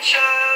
sunshine.